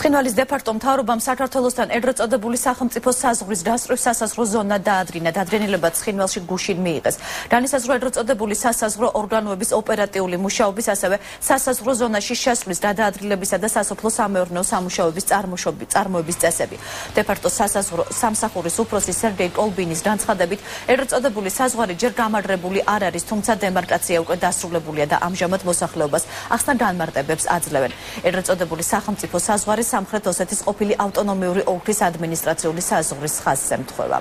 ცხინვალის დეპარტო მთავრობამ საქართველოსთან ერთად წოდებული სახელმწიფო საზღვრის დასწრის სასაზღვრო ზონა დაადრინა. დადრენილება ცხინვალში გუშინ მიიღეს. განისაზღვრა ერთად წოდებული სასაზღვრო ორგანოების ოპერატიული მუშაობის, ასევე სასაზღვრო ზონაში შესვლის გადაადრილებისა და სასოფლო სამეურნეო სამუშაოების წარმოების წესები. დეპარტოს სასაზღვრო სამსახურის უფროსი სერგეი კოლბინის განცხადებით, ერთად წოდებული საზღვარი ჯერ გამარჯვებული არ არის, თუმცა დემარკაცია უკვე დასრულებულია და ამჟამად მოსახლეობას ახსნა განმარტებებს აძლევენ. ერთად წოდებული სახელმწიფო საზღვარი სამხრეთ ოსეთის ყოფილი ავტონომიური ოლქის ადმინისტრაციული საზღვრის ხაზს ემთხვევა.